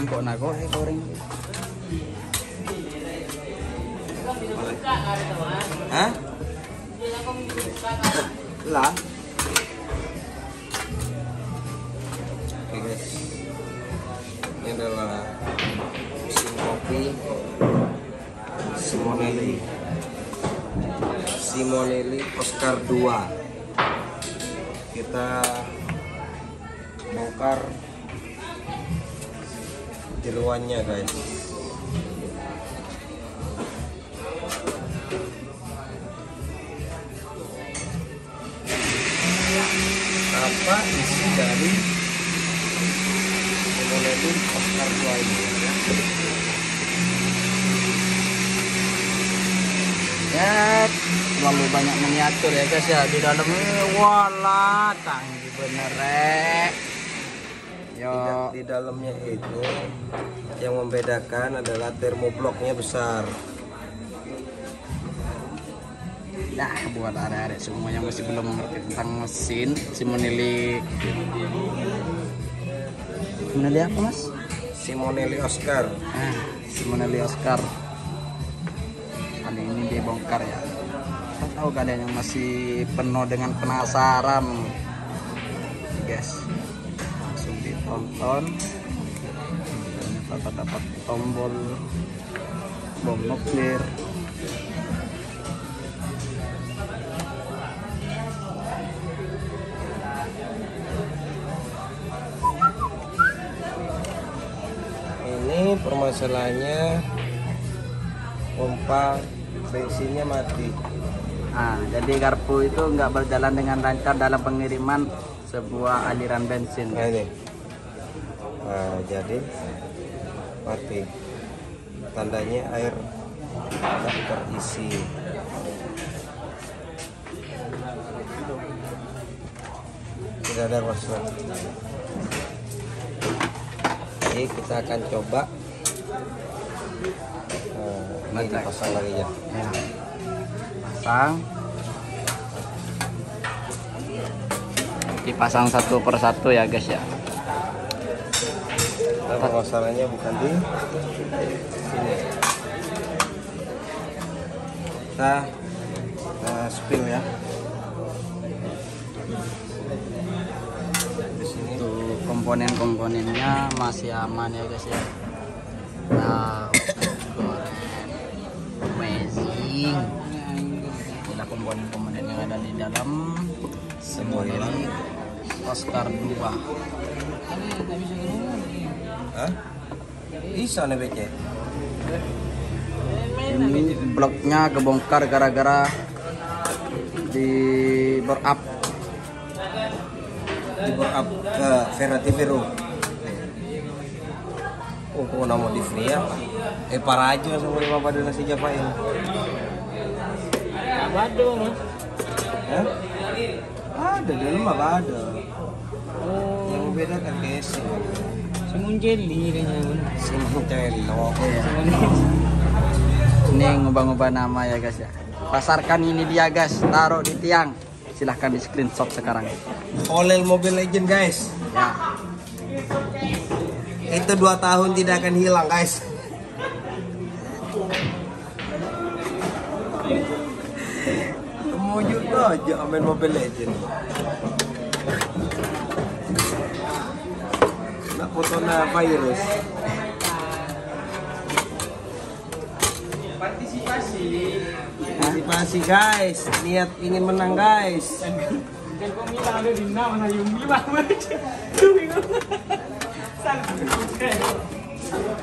Empok nak goreng goreng. Hah? Lah. Oke guys. Ini adalah mesin kopi Simonelli. Simonelli Oscar 2. Kita bongkar jeruannya guys. apa isi dari Simonelli Oscar 2 ini ya. Terlalu banyak miniatur ya guys ya di dalamnya. Wala, canggih bener rek. Di, da- di dalamnya itu yang membedakan adalah termobloknya besar. Nah, buat adik-adik semua yang masih belum mengerti tentang mesin, Simonelli. Simonelli apa mas? Simonelli Oscar. Ah, Simonelli Oscar. Kali ini dibongkar ya. Kita tahu kalian yang masih penuh dengan penasaran, guys. Ditonton. Ternyata dapat tombol bom nuklir. Ini permasalahannya pompa bensinnya mati. Ah, jadi garpu itu nggak berjalan dengan lancar dalam pengiriman sebuah aliran bensin. Nah ini. Nah, jadi mati. Tandanya air tak terisi. Tidak ada kosong. Jadi kita akan coba. Nah, ini dipasang lagi ya. Ya. Pasang. Dipasang satu persatu ya guys ya. Nah, masalahnya bukan di sini. Kita nah, spill ya. Di sini. Tuh komponen-komponennya masih aman ya guys ya. Nah, goreng. Amazing. Inilah komponen-komponen yang ada di dalam Simonelli Oscar 2. Hah? Bisa nih BC. Ini bloknya kebongkar gara-gara di bore up Di bore up ke Ferrati Vero. Oh, kok nama di free ya? Eh, para aja sama lima pada nasi japain. Abado mas. Hah? Ada, di dalam ada? Oh, Yang membedakan casing. Jelly kayaknya. Simon Cello. Ini ngubah-ngubah nama ya guys ya. Pasarkan ini dia guys, taruh di tiang. Silahkan di screenshot sekarang. Olel Mobile Legend guys. Ya, Itu dua tahun tidak akan hilang guys. Mujud aja main Mobile Legend. Na virus. Partisipasi guys, niat ingin menang guys. Dan kok bilang ada di nama na yung bilang aja. Tuh bingung. Salah.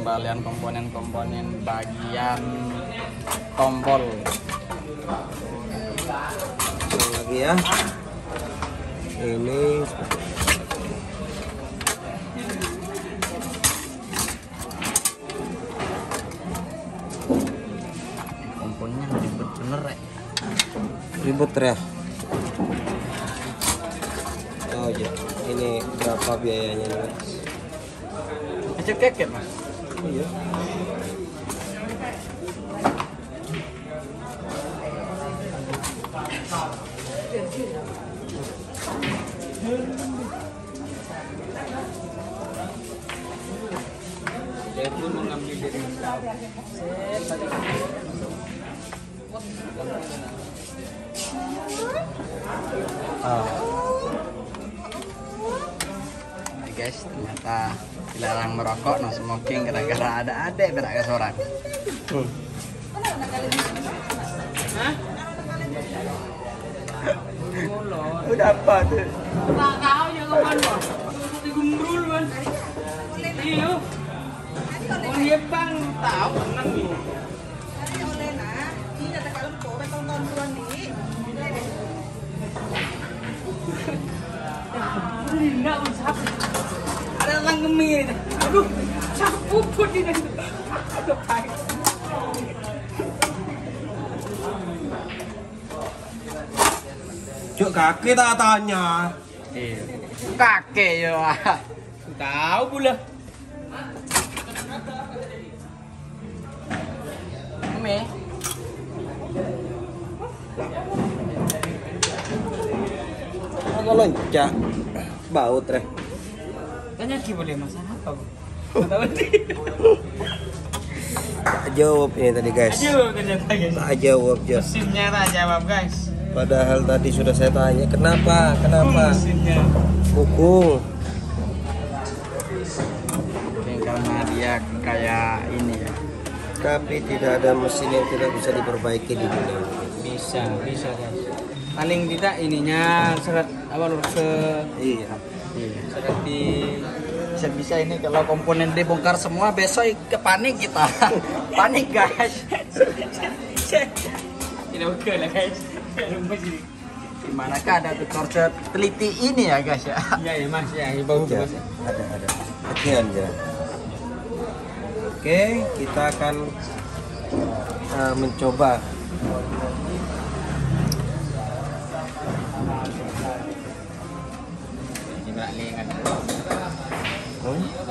pengembalian komponen-komponen bagian tombol. Langsung lagi ya. Ini Komponennya ribet bener ya. ribet ya. Oh ya, ini berapa biayanya nih guys? Kecil keket mas. Iya. Mengambil. Hey guys, ternyata dilarang merokok, no smoking gara-gara ada adek berak ke. Hmm. Hah? Udah apa tuh? Tak tahu juga kan, nih. Ada. Aduh, ini. Aduh, baik. Cuk kaki tak tanya. Iya. Kakek yo. Tahu pula. Me. Agak loncak. Bau treh. Tanya Ki boleh masalah apa? Bu? Tahu sih. Tak jawab ini tadi guys. Ayo ternyata guys. Tak jawab Jos. Mesinnya tak jawab guys. Padahal tadi sudah saya tanya kenapa, kenapa? Mungkin karena dia kayak ini ya. Tapi tidak ada mesin yang tidak bisa diperbaiki di dunia. Bisa, bisa guys. Paling tidak ininya seret apa lur se Iya. Iya. seret di Bisa-bisa ini kalau komponen dibongkar semua besok ke panik kita. panik guys. tidak oke lah guys. Di manakah ada tutor teliti ini ya guys ya? Iya ya mas ya, ya bau Ya, mas. ada ada. Sekian ya. Oke, kita akan uh, mencoba?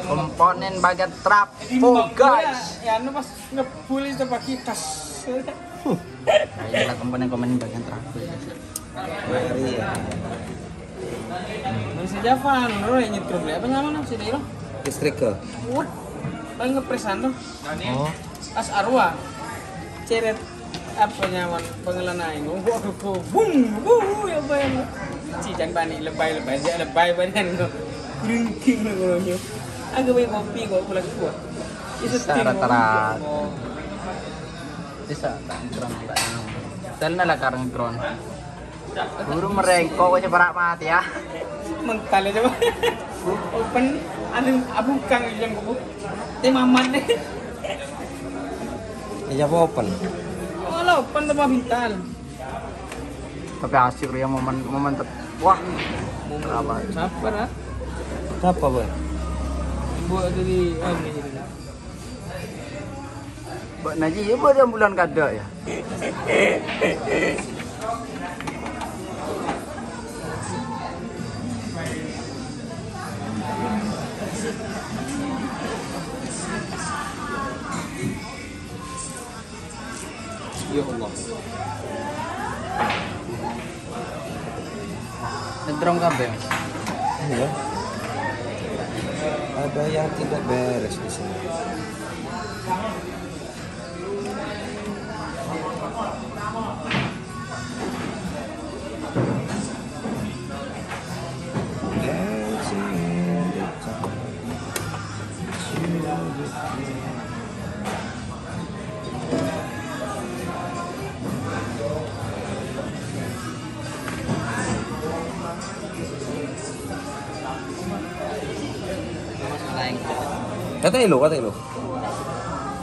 Komponen bagian trapo guys. Ya, anu pas ngebul itu pakai tas. Nah, inilah komponen-komponen bagian guys. Mari ya. Masih Javan, lo yang nyetrum apa namanya sih dia? Listrik ke? Wah, paling ngepresan tuh. Oh, As Arwa, ceret apa nyaman pengelanain oh aku ko bum bum ya bayan cican bani lebay lebay aja lebay ko drinking ko nyo agak banyak kopi kok pulang kuat Bisa rata-rata. Bisa tak drone kita ini. Dahil na lang karang drone. Guru merengko para mati ya. mental aja Pak. open anu abung kang yang kubu teh maman deh Ya apa open? oh lo open Tapi asik ya momen momen wah. Berapa? sabar ah Apa boy? buat dari anu jadi Mbak Naji ya baru bulan kada ya. ya Allah Ngedrong kabeh. Iya. Ada yang tidak beres di sini. Masalah yang